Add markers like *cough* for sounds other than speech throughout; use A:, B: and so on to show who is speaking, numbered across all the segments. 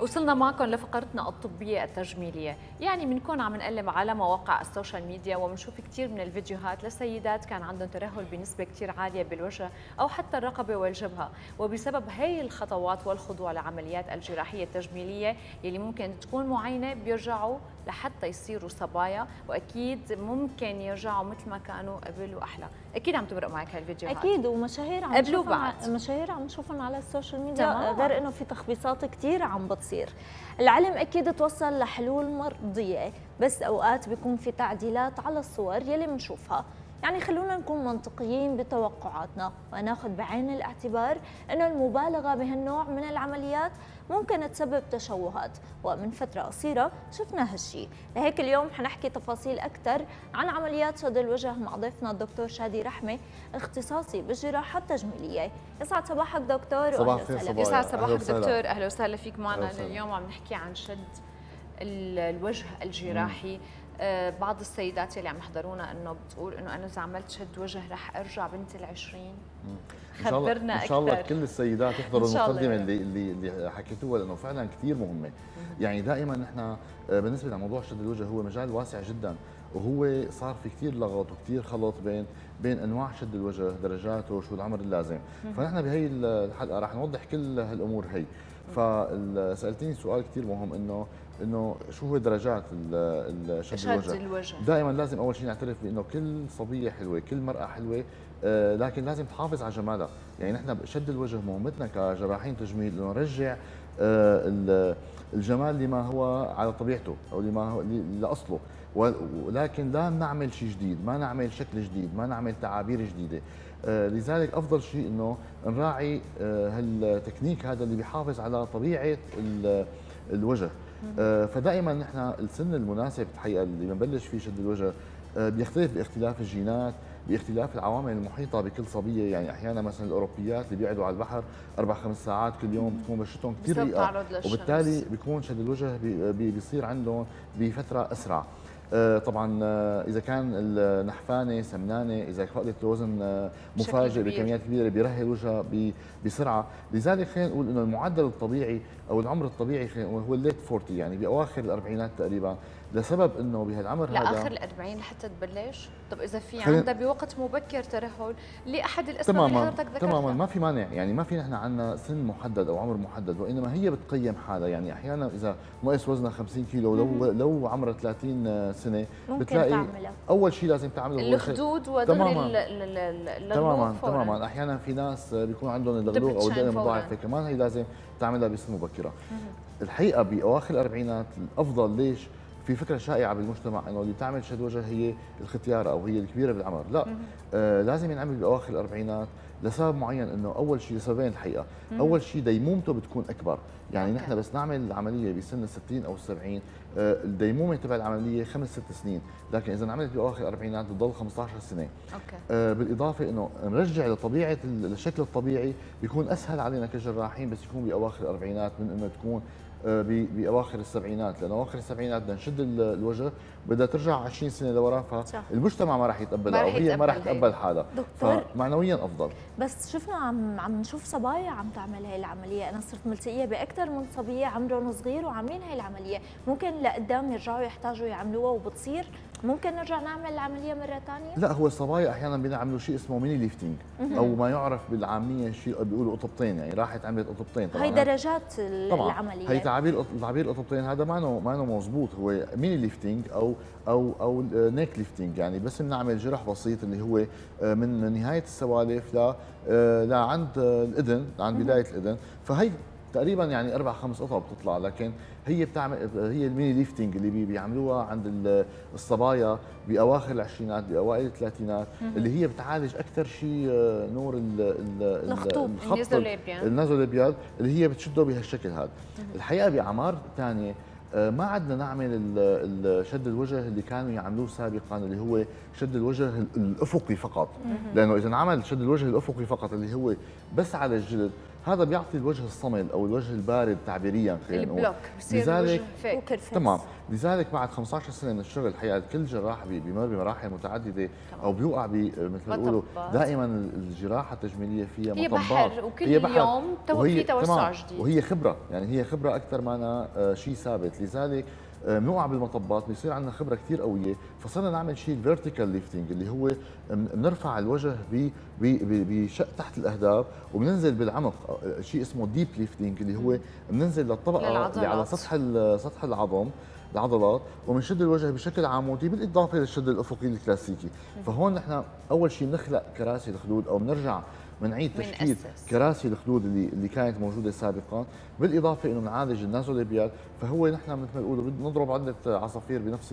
A: وصلنا معكم لفقرتنا الطبية التجميلية. يعني بنكون عم نقلب على مواقع ال social media وبنشوف كثير من الفيديوهات لسيدات كان عندهم ترهل بنسبة كثير عالية بالوجه أو حتى الرقبة والجبهة. وبسبب هي الخطوات والخضوع لعمليات الجراحية التجميلية يلي ممكن تكون معينة بيرجعوا لحتى يصيروا صبايا وأكيد ممكن يرجعوا مثل ما كانوا قبل وأحلى. أكيد عم تمرق معك هالفيديوهات
B: أكيد ومشاهير عم
A: قبل وبعد.
B: مشاهير عم نشوفهم على ال social media غير إنه في تخبيصات كثير عم بتصير. العلم أكيد توصل لحلول مرضية بس أوقات بيكون في تعديلات على الصور يلي بنشوفها يعني خلونا نكون منطقيين بتوقعاتنا وناخذ بعين الاعتبار إنه المبالغة بهالنوع من العمليات ممكن تسبب تشوهات. ومن فترة قصيرة شفنا هالشيء لهيك اليوم حنحكي تفاصيل أكثر عن عمليات شد الوجه مع ضيفنا الدكتور شادي رحمه اختصاصي بالجراحة التجميلية. يسعد صباحك دكتور
C: صباح الخير
A: يسعد صباحك دكتور أهلا وسهلا فيك معنا اليوم. عم نحكي عن شد الوجه الجراحي. بعض السيدات اللي عم يحضرونا إنه بتقول إنه أنا إذا عملت شد وجه رح أرجع بنت ال20 خبرنا
C: أكثر إن شاء الله كل السيدات *laughs* يحضروا المقدمة اللي اللي اللي حكيتوها لأنه فعلا كثير مهمة. يعني دائما نحن آه، بالنسبة لموضوع شد الوجه هو مجال واسع جدا. وهو صار في كثير لغط وكثير خلط بين بين أنواع شد الوجه درجاته شو العمر اللازم. فنحن بهي الحلقة رح نوضح كل هالأمور هي. فسالتيني سؤال كثير مهم إنه إنه شو هو درجات شد الوجه. الوجه. دائما لازم أول شيء نعترف بإنه كل صبية حلوة كل مرأة حلوة آه لكن لازم تحافظ على جمالها. يعني نحن شد الوجه مهمتنا كجراحين تجميل إنه نرجع آه الجمال لما هو على طبيعته أو لما هو لأصله. ولكن لا نعمل شيء جديد ما نعمل شكل جديد ما نعمل تعابير جديدة. آه لذلك أفضل شيء إنه نراعي آه هالتكنيك هذا اللي بيحافظ على طبيعة الوجه. آه، فدائما نحن السن المناسب الحقيقة اللي بنبلش فيه شد الوجه بيختلف باختلاف الجينات باختلاف العوامل المحيطة بكل صبية. يعني أحيانا مثلا الأوروبيات اللي بيقعدوا على البحر أربع خمس ساعات كل يوم بتكون بشرتهم كثير رقيقة. وبالتالي بيكون شد الوجه بيصير عندهم بفترة أسرع. آه، طبعا آه، إذا كان النحفانة سمنانة إذا فقدت الوزن آه، مفاجئ بكميات كبيرة بيرهي الوجه بسرعة. لذلك خلينا نقول إنه المعدل الطبيعي أو العمر الطبيعي هو الليت 40 يعني بأواخر الأربعينات تقريبا. لسبب إنه بهالعمر هذا
A: لاخر ال 40 لحتى تبلش. طب إذا في عندها بوقت مبكر ترهل لأحد الأسباب اللي حضرتك ذكرتها.
C: تماما. ما في مانع يعني ما في نحن عندنا سن محدد أو عمر محدد وإنما هي بتقيم حالها. يعني أحيانا إذا ناقص وزنها 50 كيلو لو لو عمرها 30 سنة
B: ممكن بتلاقي تعملها.
C: أول شيء لازم تعمله
A: الخدود ودغري
C: تماما. تماما تماما. أحيانا في ناس بيكون عندهم اللغلوغ أو الدم مضاعفه كمان هي لازم تعملها بسن مبكرة. الحقيقة بأواخر الأربعينات الأفضل ليش؟ في فكرة شائعة بالمجتمع إنه اللي بتعمل شد وجه هي الختيارة أو هي الكبيرة بالعمر لا آه لازم ينعمل بأواخر الأربعينات لسبب معين إنه أول شيء لسببين الحقيقة. أول شيء ديمومته بتكون أكبر. يعني نحن بس نعمل العملية بسن ال 60 أو ال 70 آه الديمومة تبع العملية خمس ست سنين. لكن إذا انعملت بأواخر الأربعينات بتضل 15 سنة.
A: أوكي.
C: آه بالإضافة إنه نرجع لطبيعة الشكل الطبيعي بيكون أسهل علينا كجراحين بس يكون بأواخر الأربعينات من إنه تكون بأواخر السبعينات لأنه أواخر السبعينات بدنا نشد الوجه بدها ترجع 20 سنة لورا فالمجتمع ما راح يتقبلها أو هي ما راح تقبل حالها. فمعنويا أفضل.
B: بس شفنا عم عم نشوف صبايا عم تعمل هي العملية. أنا صرت ملتقية بأكثر من صبية عمرهم صغير وعاملين هي العملية. ممكن لقدام يرجعوا يحتاجوا يعملوها وبتصير. ممكن نرجع نعمل العملية مرة ثانية
C: لا هو الصبايا أحيانا بيعملوا شيء اسمه mini lifting أو ما يعرف بالعامية شيء بيقولوا قطبتين يعني راحت عملت قطبتين
B: طبعا. هي درجات العملية.
C: هي تعابير تعابير القطبتين هذا ما ما مضبوط هو mini lifting أو أو أو neck lifting يعني بس بنعمل جرح بسيط اللي هو آه، من نهاية السوالف ل آه، لعند الإذن لعند بداية الإذن. فهي تقريبا يعني أربع خمس قطع بتطلع لكن هي بتعمل هي ال mini lifting اللي بيعملوها عند الصبايا بأواخر العشرينات بأوائل الثلاثينات اللي هي بتعالج أكثر شيء آه، نور
B: الخطوط
C: النازوليبيال اللي هي بتشده بهالشكل هذا. الحقيقة بأعمار ثانية آه، ما عدنا نعمل شد الوجه اللي كانوا يعملوه سابقا اللي هو شد الوجه الأفقي فقط. لأنه إذا انعمل شد الوجه الأفقي فقط اللي هو بس على الجلد هذا بيعطي الوجه الصمل أو الوجه البارد تعبيريا
A: خلينا نقول. البلوك بصير لذلك
C: تمام. لذلك بعد 15 سنة من الشغل الحقيقة كل جراح بيمر بمراحل متعددة أو بيوقع مثل ما بيقولوا دائما الجراحة التجميلية فيها
A: هي مطبات. بحر وكل هي بحر. يوم في توسع جديد.
C: وهي خبرة يعني هي خبرة أكثر ما آه، شيء ثابت. لذلك بنوقع آه، بالمطبات بيصير عندنا خبرة كثير قوية. فصرنا نعمل شيء ال vertical lifting اللي هو بنرفع الوجه بشق تحت الاهداب وبننزل بالعمق آه، شيء اسمه deep lifting اللي هو بننزل للطبقة اللي على سطح سطح العظم العضلات وبنشد الوجه بشكل عمودي بالإضافة للشد الأفقي الكلاسيكي. فهون نحن أول شيء بنخلق كراسي الخدود أو بنرجع بنعيد تشكيل كراسي الخدود اللي اللي كانت موجودة سابقا بالإضافة إنه نعالج النازوليبيال فهو نحن مثل ما بيقولوا بنضرب عدة عصافير بنفس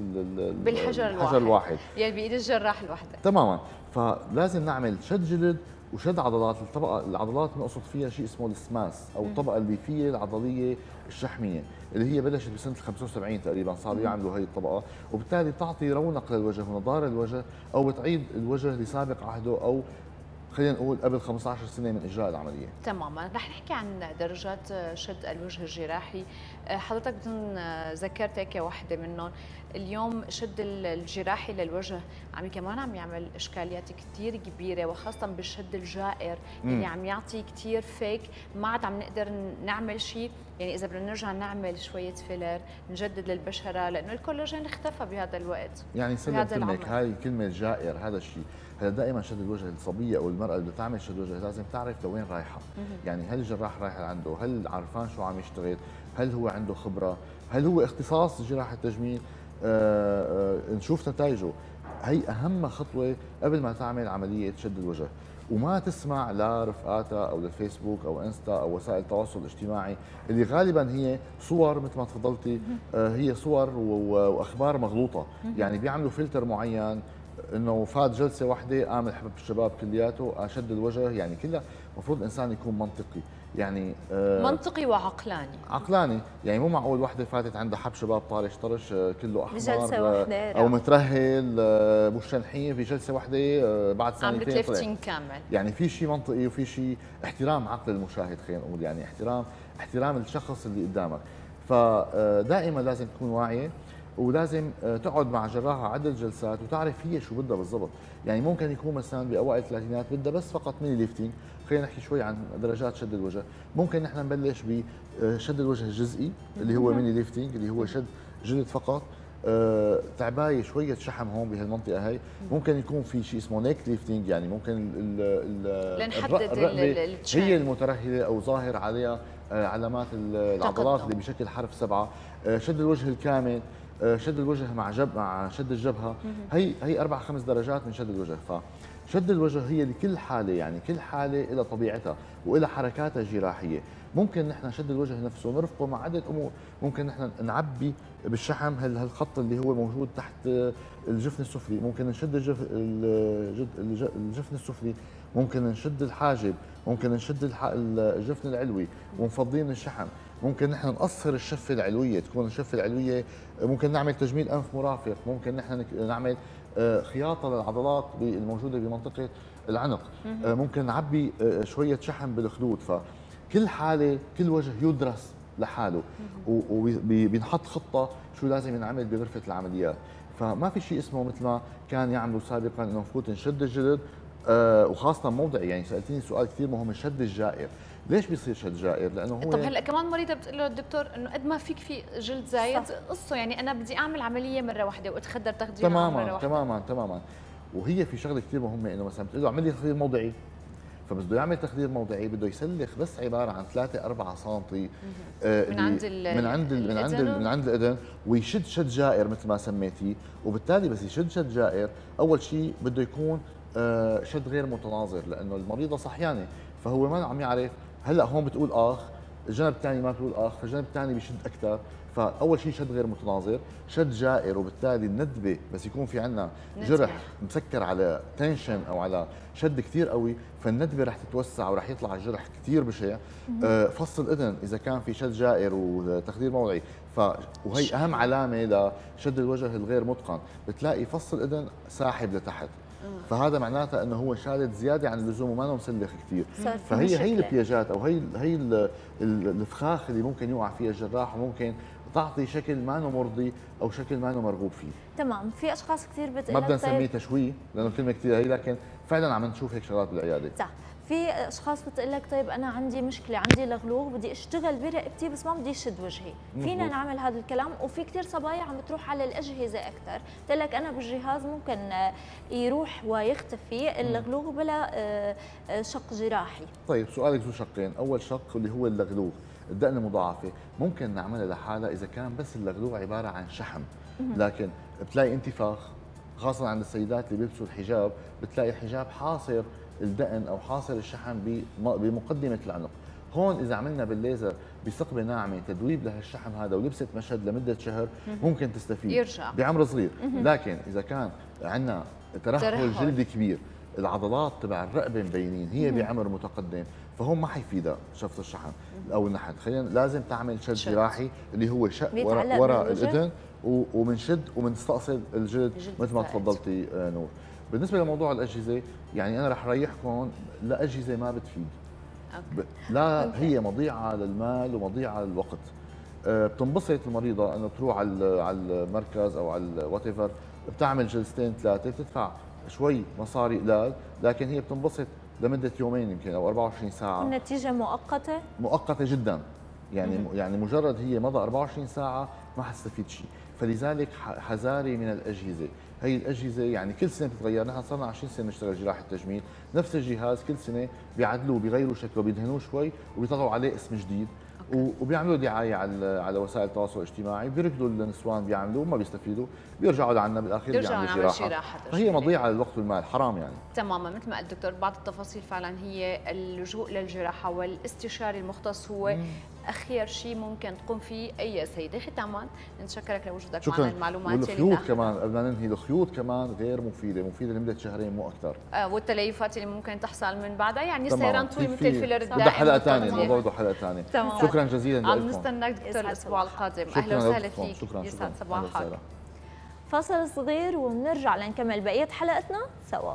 A: بالحجر الواحد, الواحد. يعني بإيد الجراح الوحده
C: تماما. فلازم نعمل شد جلد وشد عضلات. الطبقه العضلات بنقصد فيها شيء اسمه السماس أو الطبقة الليفيه العضلية الشحمية اللي هي بلشت بسنة 75 تقريبا صاروا يعملوا هي الطبقة. وبالتالي بتعطي رونق للوجه ونضارة الوجه أو بتعيد الوجه لسابق عهده أو خلينا نقول قبل 15 سنة من إجراء العملية.
A: تماما. رح نحكي عن درجات شد الوجه الجراحي. حضرتك بدون ذكرت هيك واحدة منهم. اليوم شد الجراحي للوجه عم كمان عم يعمل إشكاليات كثير كبيرة وخاصه بالشد الجائر اللي عم يعطي كثير فيك ما عاد عم نقدر نعمل شيء يعني إذا بدنا نرجع نعمل شوية filler نجدد للبشرة لأنه الكولاجين اختفى بهذا الوقت
C: يعني سلم كلمك هاي الكلمة جائر هذا الشيء هلا دائما شد الوجه الصبية أو المرأة اللي بتعمل شد وجه لازم تعرف لوين رايحة. يعني هل الجراح رايح عنده هل عرفان شو عم يشتغل؟ هل هو عنده خبرة؟ هل هو اختصاص جراحه التجميل؟ آه آه نشوف نتائجه. هي أهم خطوة قبل ما تعمل عملية شد الوجه. وما تسمع لرفقاتها أو للفيسبوك أو إنستا أو وسائل التواصل الاجتماعي اللي غالبا هي صور مثل ما تفضلتي آه هي صور وأخبار مغلوطة. يعني بيعملوا فلتر معين إنه فات جلسة واحدة قام حب الشباب كلياته أشد الوجه يعني كلها المفروض الانسان يكون منطقي. يعني
A: آه منطقي وعقلاني.
C: عقلاني. يعني مو معقول وحدة فاتت عندها حب شباب طارش طرش آه، كله أحمر بجلسة آه، واحدة أو مترهل آه، مش نحيف في جلسة واحدة بعد
A: سنتين عم بتلفتين كامل
C: يعني في شيء منطقي وفي شيء احترام عقل المشاهد خلينا نقول. يعني احترام احترام الشخص اللي قدامك. فدائما لازم تكون واعية. ولازم آه، تقعد مع جراحة عدد جلسات وتعرف هي شو بدها بالضبط. يعني ممكن يكون مثلا بأوائل الثلاثينات بدها بس فقط mini lifting خلينا نحكي شوي عن درجات شد الوجه. ممكن نحن نبلش بشد الوجه الجزئي اللي هو mini lifting اللي هو شد جلد فقط. أه تعباية شوية شحم هون بهالمنطقة هي ممكن يكون في شيء اسمه neck lifting يعني ممكن
A: لنحدد
C: هي المترهلة أو ظاهر عليها آه، علامات العضلات اللي بشكل حرف سبعة. شد الوجه الكامل. آه، شد الوجه مع جب مع شد الجبهة. هي هي أربع خمس درجات من شد الوجه. فشد الوجه هي لكل حالة يعني كل حالة لها طبيعتها والها حركاتها الجراحية. ممكن نحن شد الوجه نفسه نرفقه مع عده أمور. ممكن نحن نعبي بالشحم هالخط اللي هو موجود تحت الجفن السفلي. ممكن نشد الجفن السفلي. ممكن نشد الحاجب. ممكن نشد الجفن العلوي. ونفضيه من الشحم. ممكن نحن نقصر الشفة العلوية تكون الشفة العلوية ممكن نعمل تجميل أنف مرافق ممكن نحن نعمل آه، خياطة للعضلات الموجودة بمنطقة العنق. آه، ممكن نعبي آه، شوية شحم بالخدود. فكل حالة كل وجه يدرس لحاله. وبينحط خطة شو لازم ينعمل بغرفة العمليات. فما في شيء اسمه مثل ما كان يعملوا سابقا إنه نفوت نشد الجلد وخاصة موضعي يعني سألتيني سؤال كثير مهم الشد الجائر. ليش بيصير شد جائر؟ لأنه هو
A: طب هلأ كمان مريضة بتقول له الدكتور إنه قد ما فيك في جلد زايد قصة يعني أنا بدي أعمل عملية مرة واحدة وأتخدر تخدير
C: تماما
A: مرة واحدة.
C: تماما تماما. وهي في شغلة كثير مهمة إنه مثلا بتقول له اعمل لي تخدير موضعي. فبس بده يعمل تخدير موضعي بده يسلخ بس عبارة عن 3 4 سم
A: آه من عند
C: من عند من عند من عند الاذن ويشد شد جائر مثل ما سميتيه. وبالتالي بس يشد شد جائر أول شيء بده يكون آه شد غير متناظر لأنه المريضة صحيانة فهو ما عم يعرف هلا هون بتقول آخ الجانب الثاني ما بتقول آخ فالجانب الثاني بيشد أكثر فأول شيء شد غير متناظر شد جائر وبالتالي الندبة بس يكون في عندنا جرح مسكر على تنشن أو على شد كثير قوي فالندبة رح تتوسع ورح يطلع الجرح كثير بشع. آه فص الإذن إذا كان في شد جائر وتخدير موضعي. ف وهي أهم علامة لشد الوجه الغير متقن. بتلاقي فص الإذن ساحب لتحت. فهذا معناتها أنه هو شادد زيادة عن اللزوم وما مسلخ كثير. فهي هي البياجات أو هي هي الفخاخ اللي ممكن يوقع فيها الجراح وممكن تعطي شكل ما مرضي أو شكل ما مرغوب فيه.
B: تمام. في أشخاص كثير بتقول
C: ما بدنا نسميه طيب تشويه لأنه كلمه كثير هي لكن فعلا عم نشوف هيك شغلات بالعيادة.
B: صح. في أشخاص بتقول لك طيب أنا عندي مشكلة عندي لغلوغ بدي أشتغل برقبتي بس ما بدي اشد وجهي. فينا نعمل هذا الكلام وفي كثير صبايا عم تروح على الأجهزة أكثر بتقول لك أنا بالجهاز ممكن يروح ويختفي اللغلوغ بلا آه، آه، شق جراحي.
C: طيب سؤالك ذو شقين أول شق اللي هو اللغلوغ الدقن المضاعفه ممكن نعملها لحالها إذا كان بس اللغلوغ عبارة عن شحم. لكن بتلاقي انتفاخ خاصة عند السيدات اللي بيلبسوا الحجاب بتلاقي الحجاب حاصر الدقن أو حاصر الشحم بمقدمة العنق. هون إذا عملنا بالليزر بثقبه ناعمة تدويب لهالشحم هذا ولبست مشهد لمدة شهر ممكن تستفيد.
A: يرجع.
C: بعمر صغير. لكن إذا كان عندنا ترهل جلدي كبير العضلات تبع الرقبة مبينين هي بعمر متقدم فهون ما حيفيدها شفط الشحم أو النحت. خلينا لازم تعمل شد جراحي اللي هو شق وراء ورا الإذن ومنشد ومنستأصل الجلد مثل ما تفضلتي آه، نور. بالنسبة لموضوع الأجهزة يعني أنا رح ريحكم لأجهزة ما بتفيد okay. لا okay. هي مضيعة للمال ومضيعة للوقت آه، بتنبسط المريضة إنه تروح على على المركز أو على whatever بتعمل جلستين ثلاثة بتدفع شوي مصاري قلال لكن هي بتنبسط لمدة يومين يمكن أو 24 ساعة
B: النتيجة مؤقتة
C: مؤقتة جدا يعني مم. يعني مجرد هي مضى 24 ساعة ما حتستفيد شيء فلذلك حذاري من الأجهزة. هي الأجهزة يعني كل سنة بتتغير نحن صرنا 20 سنة نشتغل جراحه تجميل نفس الجهاز كل سنة بيعدلوه بيغيروا شكله بيدهنوه شوي وبيطلعوا عليه اسم جديد. وبيعملوا دعاية على على وسائل التواصل الاجتماعي بيركضوا النسوان بيعملوا ما بيستفيدوا بيرجعوا لعنا بالأخير
A: بيعملوا جراحة, جراحة
C: فهي مضيعة للوقت والمال حرام يعني.
A: تماما. مثل ما قال الدكتور بعض التفاصيل فعلا هي اللجوء للجراحة والإستشاري المختص هو مم. أخير شيء ممكن تقوم فيه أي سيدة ختاما. نتشكرك لوجودك معنا المعلومات
C: والخيوط كمان قبل ما ننهي الخيوط كمان غير مفيدة. مفيدة لمدة شهرين مو أكثر.
A: آه والتليفات اللي ممكن تحصل من بعدها. يعني سيران طويل مثل الفيلر الدائم
C: بدها حلقه ثانية الموضوع بده حلقة ثانية. شكرا جزيلا لكم.
A: عم نستناك دكتور الأسبوع القادم. أهلا وسهلا فيك.
C: شكرا يسعد
A: صباحك.
B: فاصل صغير ونرجع لنكمل بقية حلقتنا سوا.